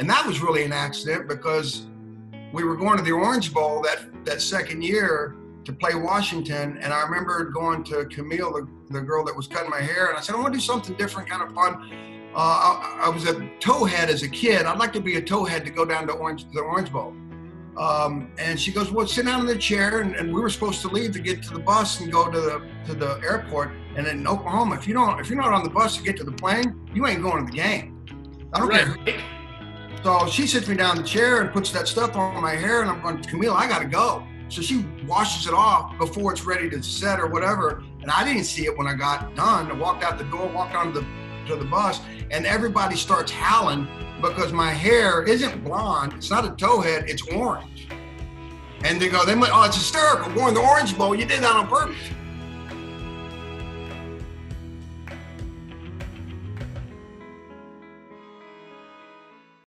And that was really an accident because we were going to the Orange Bowl that, that second year to play Washington. And I remember going to Camille, the, the girl that was cutting my hair, and I said, I want to do something different, kind of fun. Uh, I, I, was a towhead as a kid. I'd like to be a towhead to go down to Orange, the Orange Bowl. Um, and she goes, "Well, sit down in the chair." And, and, we were supposed to leave to get to the bus and go to the to the airport. And in Oklahoma, if you don't if you're not on the bus to get to the plane, you ain't going to the game. I don't right. care. So she sits me down in the chair and puts that stuff on my hair, and I'm going, Camille, I got to go. So she washes it off before it's ready to set or whatever. And I didn't see it when I got done. I walked out the door, walked on the to the bus, and everybody starts howling because my hair isn't blonde. It's not a towhead. It's orange. And they go, they might, oh, it's hysterical. We're the Orange Bowl. You did that on purpose.